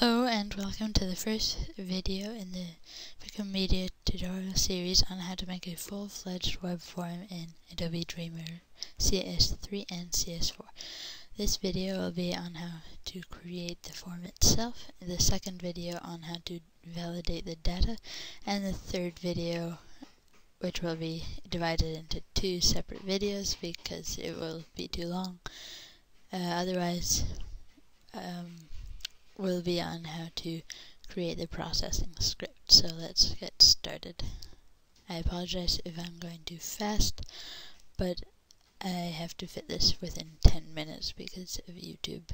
Hello and welcome to the first video in the Vikom Media tutorial series on how to make a full-fledged web form in Adobe Dreamweaver CS3 and CS4. This video will be on how to create the form itself, the second video on how to validate the data, and the third video which will be divided into two separate videos because it will be too long. Uh, otherwise, um, will be on how to create the processing script. So let's get started. I apologize if I'm going too fast, but I have to fit this within 10 minutes because of YouTube.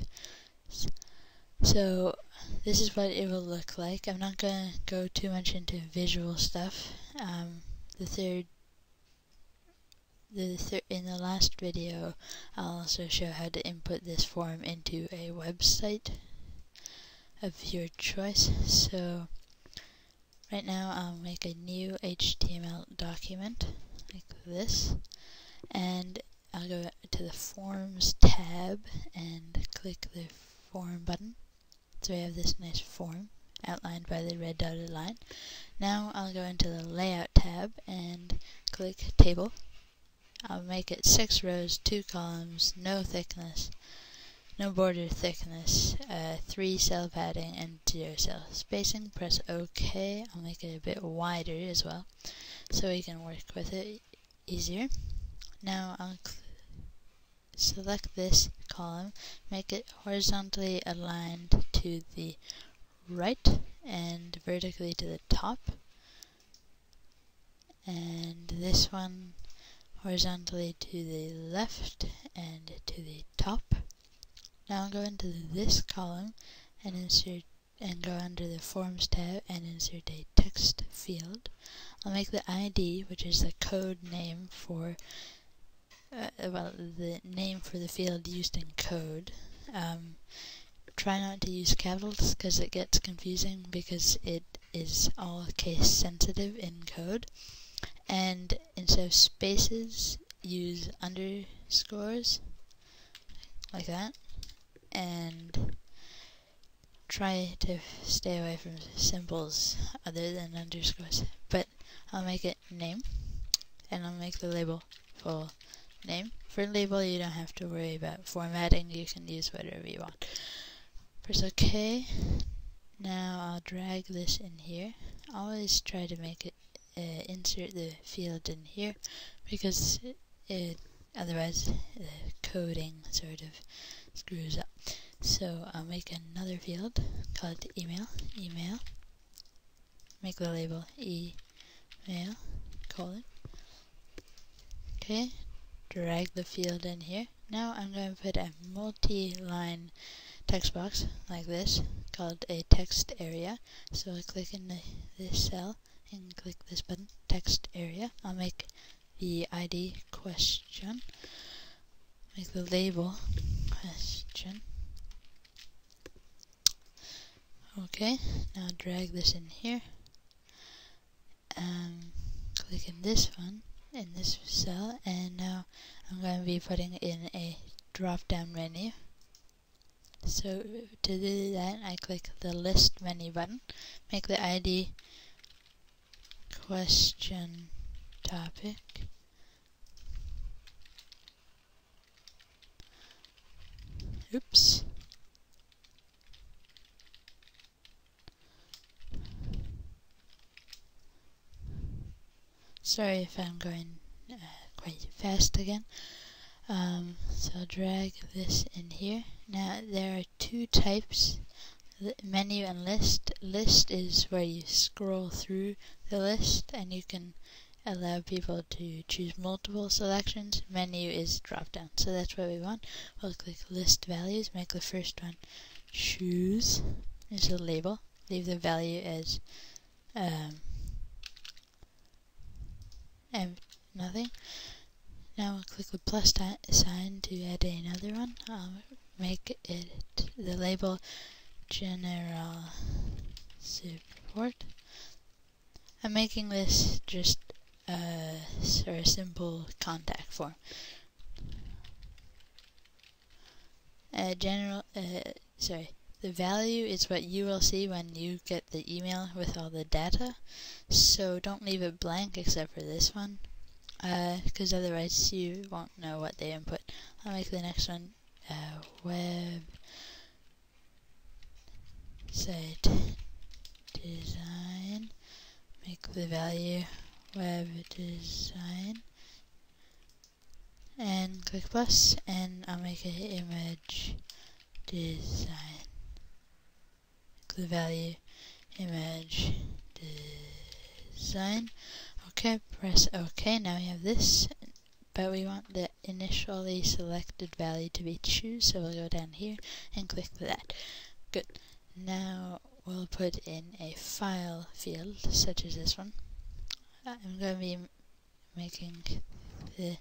So this is what it will look like. I'm not going to go too much into visual stuff. Um, the third the thir in the last video I'll also show how to input this form into a website of your choice. So right now I'll make a new HTML document like this and I'll go to the Forms tab and click the Form button. So we have this nice form outlined by the red dotted line. Now I'll go into the Layout tab and click Table. I'll make it 6 rows, 2 columns, no thickness, no border thickness, uh, 3 cell padding, and 0 cell spacing. Press OK. I'll make it a bit wider as well, so we can work with it easier. Now I'll select this column, make it horizontally aligned to the right and vertically to the top. And this one horizontally to the left and to the top. Now I'll go into this column and insert and go under the Forms tab and insert a text field. I'll make the ID, which is the code name for, uh, well, the name for the field used in code. Um, try not to use capitals because it gets confusing because it is all case sensitive in code. And instead of spaces, use underscores like that and try to stay away from symbols other than underscores. But I'll make it name, and I'll make the label full name. For label, you don't have to worry about formatting. You can use whatever you want. Press OK. Now I'll drag this in here. Always try to make it uh, insert the field in here because it, it otherwise the coding sort of screws up. So I'll make another field called email, email, make the label email, colon. Okay, drag the field in here. Now I'm going to put a multi-line text box like this called a text area. So I click in the, this cell and click this button, text area. I'll make the ID question, make the label question. Okay, now drag this in here. Um, click in this one, in this cell, and now I'm going to be putting in a drop-down menu. So to do that, I click the list menu button, make the ID question topic, Oops. Sorry if I'm going uh, quite fast again. Um, so I'll drag this in here. Now there are two types, menu and list. List is where you scroll through the list and you can allow people to choose multiple selections. Menu is drop down, so that's what we want. We'll click list values, make the first one shoes is a label. Leave the value as um, and nothing. Now we'll click the plus sign to add another one. I'll make it the label general support. I'm making this just uh, or a simple contact form. Uh, general, uh, sorry, the value is what you will see when you get the email with all the data. So don't leave it blank except for this one, because uh, otherwise you won't know what they input. I'll make the next one uh, web site design. Make the value web design and click plus. And I'll make an image design. The value image design. Okay press ok. Now we have this but we want the initially selected value to be true so we'll go down here and click that. Good. Now we'll put in a file field such as this one I'm going to be making the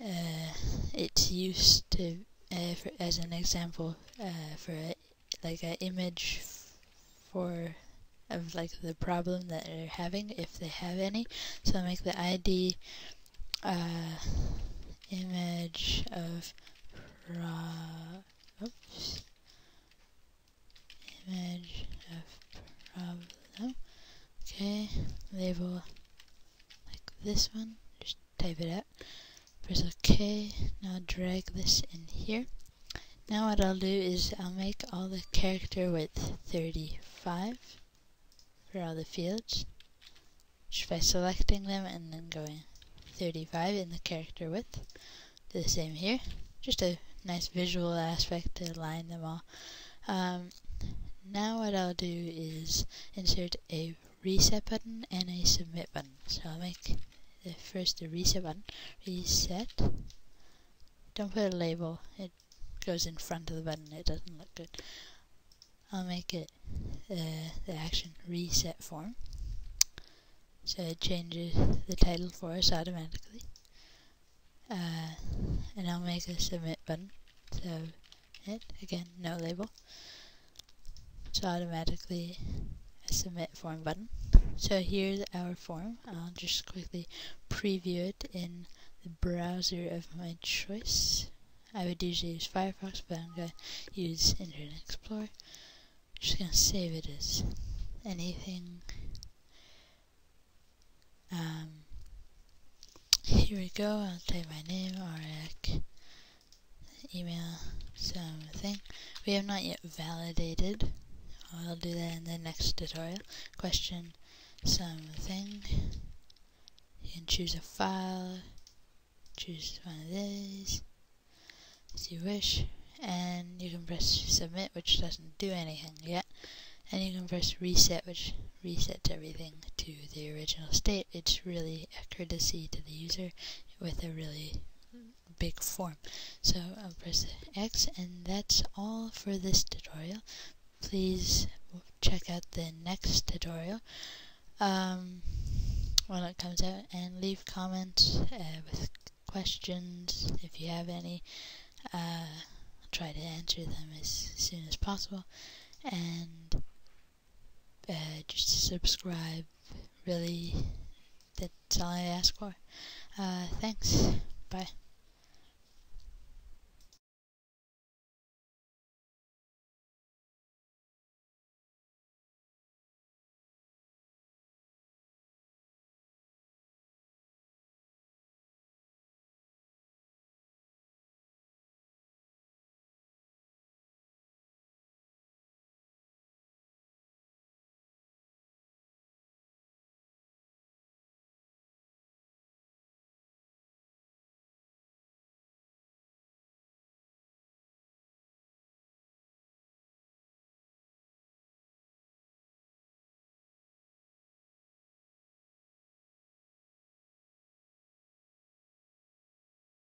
uh, it's used to uh, for, as an example uh, for a, like an image for of like the problem that they're having if they have any. So I'll make the ID uh, image of pro oops image of problem okay label like this one just type it out press OK. Now drag this in here. Now what I'll do is I'll make all the character width 35 for all the fields. Just by selecting them and then going 35 in the character width. Do the same here. Just a nice visual aspect to line them all. Um, now what I'll do is insert a reset button and a submit button. So I'll make the first the reset button. Reset. Don't put a label. It goes in front of the button. It doesn't look good. I'll make it uh, the action reset form. So it changes the title for us automatically. Uh, and I'll make a submit button. So it again, no label. It's automatically submit form button. So here's our form. I'll just quickly preview it in the browser of my choice. I would usually use Firefox, but I'm going to use Internet Explorer. Just going to save it as anything. Um, here we go. I'll type my name, RX, email, something. We have not yet validated. I'll do that in the next tutorial. Question something. You can choose a file, choose one of these as you wish, and you can press submit, which doesn't do anything yet, and you can press reset, which resets everything to the original state. It's really a courtesy to the user with a really big form. So I'll press X, and that's all for this tutorial. Please check out the next tutorial um, when it comes out and leave comments uh, with questions if you have any. Uh, I'll try to answer them as soon as possible and uh, just subscribe. Really, that's all I ask for. Uh, thanks. Bye.